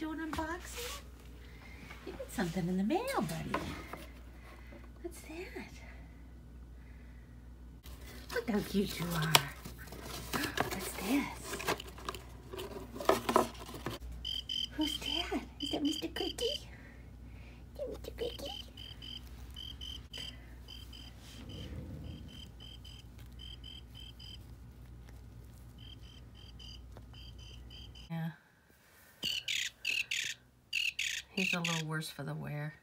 do an unboxing? You got something in the mail, buddy. What's that? Look how cute you are. What's this? Who's that? Is that Mr. Cookie? Is Mr. Cookie? Yeah. He's a little worse for the wear.